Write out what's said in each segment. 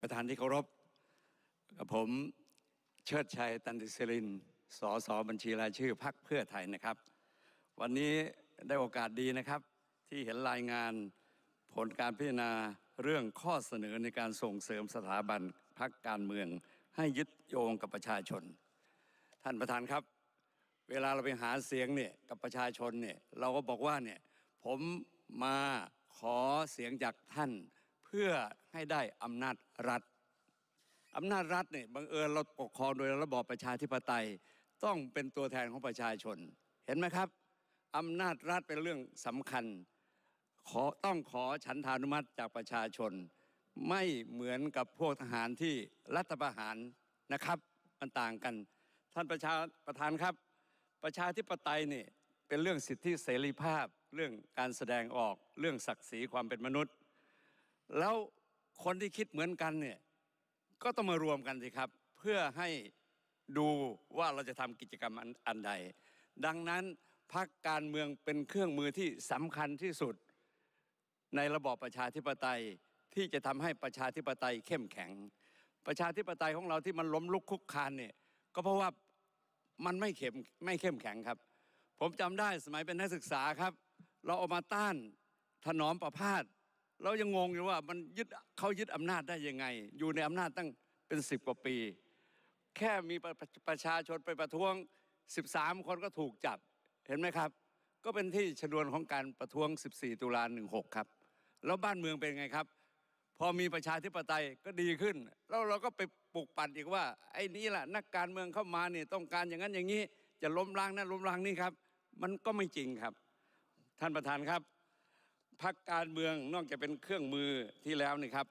ประธานที่เคารพกับผมเชิดชัยตันติศิรินสอสอบัญชีรายชื่อพักเพื่อไทยนะครับ วันนี้ได้โอกาสดีนะครับ ที่เห็นรายงานผลการพิจารณาเรื่องข้อเสนอในการส่งเสริมสถาบันพักการเมือง ให้ยึดโยงกับประชาชน ท่านประธานครับ เวลาเราไปหาเสียงเนี่ยกับประชาชนเนี่ยเราก็บอกว่าเนี่ยผมมาขอเสียงจากท่าน เพื่อให้ได้อำนาจรัฐอำนาจรัฐเนี่ยบังเอิญเราปกครองโดยระบอบประชาธิปไตย ต้องเป็นตัวแทนของประชาชน เห็นไหมครับอำนาจรัฐเป็นเรื่องสำคัญขอต้องขอฉันทานุมัติจากประชาชน ไม่เหมือนกับพวกทหารที่รัฐประหารนะครับมันต่างกัน ท่านประชาประธานครับ ประชาธิปไตยเนี่ยเป็นเรื่องสิทธิเสรีภาพ เรื่องการแสดงออกเรื่องศักดิ์ศรีความเป็นมนุษย์ แล้วคนที่คิดเหมือนกันเนี่ยก็ต้องมารวมกันสิครับ เพื่อให้ดูว่าเราจะทำกิจกรรมอันใด ดังนั้นพักการเมืองเป็นเครื่องมือที่สำคัญที่สุด ในระบอบประชาธิปไตยที่จะทำให้ประชาธิปไตยเข้มแข็ง ประชาธิปไตยของเราที่มันล้มลุกคุกคานเนี่ยก็เพราะว่ามันไม่เข้มไม่เข้มแข็งครับ ผมจำได้สมัยเป็นนักศึกษาครับ เราออกมาต้านถนอมประพาส เรายังงงอยู่ว่ามันยึดเขายึดอำนาจได้ยังไง อยู่ในอำนาจตั้งเป็นสิบกว่าปี แค่มีประชาชนไปประท้วง 13 คนก็ถูกจับเห็นไหมครับ ก็เป็นที่ชนวนของการประท้วง 14 ตุลา16 ครับ แล้วบ้านเมืองเป็นไงครับ พอมีประชาธิปไตยก็ดีขึ้น แล้วเราก็ไปปลุกปั่นอีกว่า ไอ้นี่แหละนักการเมืองเข้ามาเนี่ยต้องการอย่างนั้นอย่างนี้จะล้มล้างนั่นล้มล้างนี่ครับ มันก็ไม่จริงครับ ท่านประธานครับ พักการเมืองนอกจากเป็นเครื่องมือที่แล้วนี่ครับ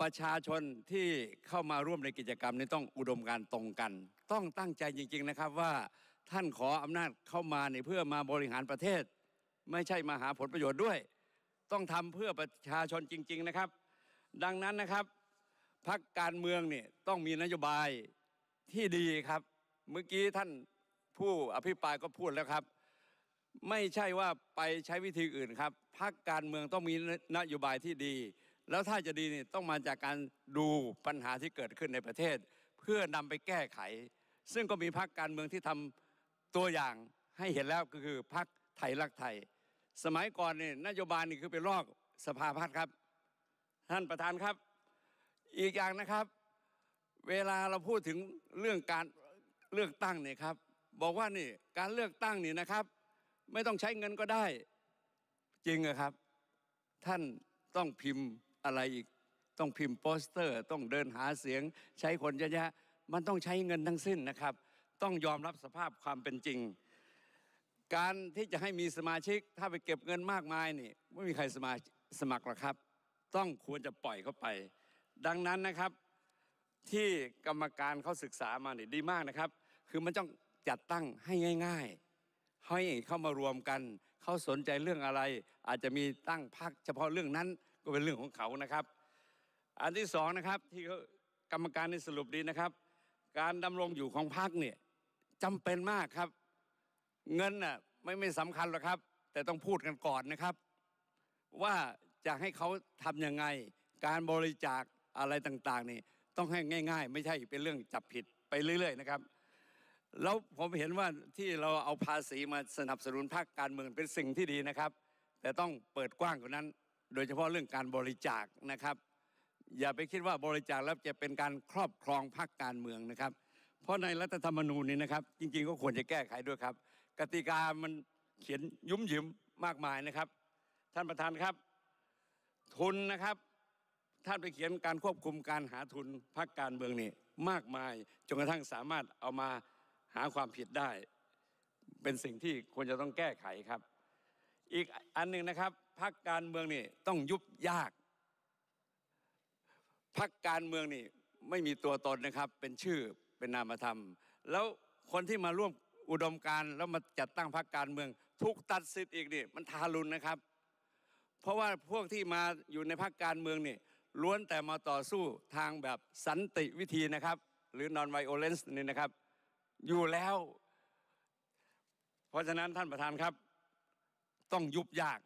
ประชาชนที่เข้ามาร่วมในกิจกรรมนี้ต้องอุดมการตรงกัน ต้องตั้งใจจริง ๆนะครับว่าท่านขออำนาจเข้ามาเนี่ยเพื่อมาบริหารประเทศ ไม่ใช่มาหาผลประโยชน์ด้วย ต้องทำเพื่อประชาชนจริง ๆนะครับ ดังนั้นนะครับพักการเมืองเนี่ยต้องมีนโยบายที่ดีครับ เมื่อกี้ท่านผู้อภิปรายก็พูดแล้วครับ ไม่ใช่ว่าไปใช้วิธีอื่นครับพักการเมืองต้องมีนโยบายที่ดี แล้วถ้าจะดีนี่ต้องมาจากการดูปัญหาที่เกิดขึ้นในประเทศ เพื่อนำไปแก้ไข ซึ่งก็มีพักการเมืองที่ทำตัวอย่างให้เห็นแล้วก็คือพักไทยรักไทย สมัยก่อนเนี่ยนโยบายนี่คือไปลอกสภาพัฒน์ครับ ท่านประธานครับ อีกอย่างนะครับ เวลาเราพูดถึงเรื่องการเลือกตั้งเนี่ยครับ บอกว่านี่การเลือกตั้งนี่นะครับ ไม่ต้องใช้เงินก็ได้ จริงเหรอครับ ท่านต้องพิมพ์อะไรอีก ต้องพิมพ์โปสเตอร์ ต้องเดินหาเสียง ใช้คนเยอะแยะมันต้องใช้เงินทั้งสิ้นนะครับ ต้องยอมรับสภาพความเป็นจริง การที่จะให้มีสมาชิก ถ้าไปเก็บเงินมากมายนี่ไม่มีใครสมาสมัครหรอกครับ ต้องควรจะปล่อยเข้าไป ดังนั้นนะครับที่กรรมการเขาศึกษามาเนี่ยดีมากนะครับ คือมันต้องจัดตั้งให้ง่าย ๆ ให้เข้ามารวมกันเขาสนใจเรื่องอะไร อาจจะมีตั้งพักเฉพาะเรื่องนั้นก็เป็นเรื่องของเขานะครับ อันที่สองนะครับที่กรรมการได้สรุปดีนะครับ การดำรงอยู่ของพักเนี่ยจำเป็นมากครับ เงินน่ะไม่ไม่สำคัญหรอกครับ แต่ต้องพูดกันก่อนนะครับ ว่าจะให้เขาทำยังไง การบริจาคอะไรต่างๆนี่ต้องให้ง่าย ๆ ไม่ใช่เป็นเรื่องจับผิดไปเรื่อย ๆ นะครับ แล้วผมเห็นว่าที่เราเอาภาษีมาสนับสนุนภาคการเมืองเป็นสิ่งที่ดีนะครับ แต่ต้องเปิดกว้างกว่านั้น โดยเฉพาะเรื่องการบริจาคนะครับ อย่าไปคิดว่าบริจาคแล้วจะเป็นการครอบครองพรรคการเมืองนะครับ เพราะในรัฐธรรมนูญนี้นะครับ จริงๆก็ควรจะแก้ไขด้วยครับ กติกามันเขียนยุ่มยิมมากมายนะครับ ท่านประธานครับ ทุนนะครับท่านไปเขียนการควบคุมการหาทุนพรรคการเมืองนี่มากมายจนกระทั่งสามารถเอามา หาความผิดได้ เป็นสิ่งที่ควรจะต้องแก้ไขครับ อีกอันหนึ่งนะครับพรรคการเมืองนี่ต้องยุบยากพรรคการเมืองนี่ไม่มีตัวตนนะครับ เป็นชื่อเป็นนามธรรม แล้วคนที่มาร่วมอุดมการแล้วมาจัดตั้งพรรคการเมืองถูกตัดสิทธิ์อีกนี่มันทารุณนะครับ เพราะว่าพวกที่มาอยู่ในพรรคการเมืองนี่ล้วนแต่มาต่อสู้ทางแบบสันติวิธีนะครับ หรือ non violence นี่นะครับ อยู่แล้ว เพราะฉะนั้นท่านประธานครับ ต้องยุบยาก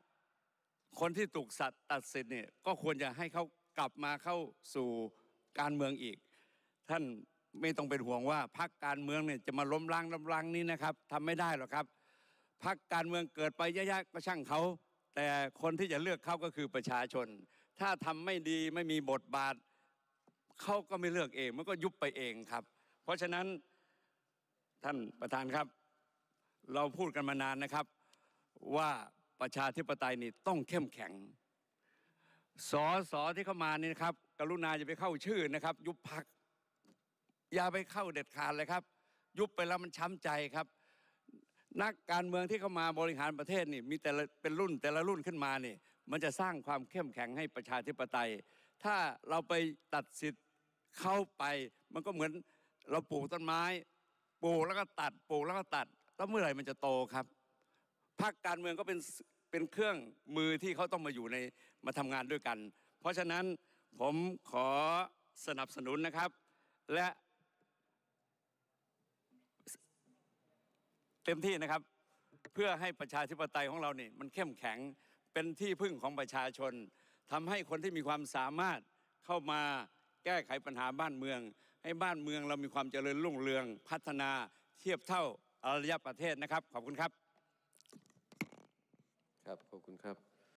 คนที่ถูกสัตว์ตัดสิทธิ์เนี่ยก็ควรจะให้เขากลับมาเข้าสู่การเมืองอีก ท่านไม่ต้องเป็นห่วงว่าพรรคการเมืองเนี่ยจะมาล้มล้างล้มล้างนี้นะครับทำไม่ได้หรอกครับพรรคการเมืองเกิดไปยอะๆก็ช่างเขาแต่คนที่จะเลือกเขาก็คือประชาชน ถ้าทำไม่ดีไม่มีบทบาทเขาก็ไม่เลือกเอง มันก็ยุบไปเองครับ เพราะฉะนั้น ท่านประธานครับ เราพูดกันมานานนะครับ ว่าประชาธิปไตยนี่ต้องเข้มแข็งสอสอที่เข้ามานี่นะครับ กรุณาอย่าไปเข้าชื่อนะครับ ยุบพักอย่าไปเข้าเด็ดขาดเลยครับ ยุบไปแล้วมันช้ำใจครับ นักการเมืองที่เข้ามาบริหารประเทศนี่มีแต่ละเป็นรุ่นแต่ละรุ่นขึ้นมานี่มันจะสร้างความเข้มแข็งให้ประชาธิปไตย ถ้าเราไปตัดสิทธิ์เข้าไป มันก็เหมือนเราปลูกต้นไม้ ลูกแล้วก็ตัดปลูกแล้วก็ตัด แล้วเมื่อไหร่มันจะโตครับพรรคการเมืองก็เป็นเป็นเครื่องมือที่เขาต้องมาอยู่ในมาทำงานด้วยกัน เพราะฉะนั้นผมขอสนับสนุนนะครับ และเต็มที่นะครับ เพื่อให้ประชาธิปไตยของเราเนี่ยมันเข้มแข็งเป็นที่พึ่งของประชาชนทำให้คนที่มีความสามารถเข้ามาแก้ไขปัญหาบ้านเมือง ให้บ้านเมืองเรามีความเจริญรุ่งเรืองพัฒนาเทียบเท่าอารยประเทศนะครับ ขอบคุณครับ ครับ ขอบคุณครับ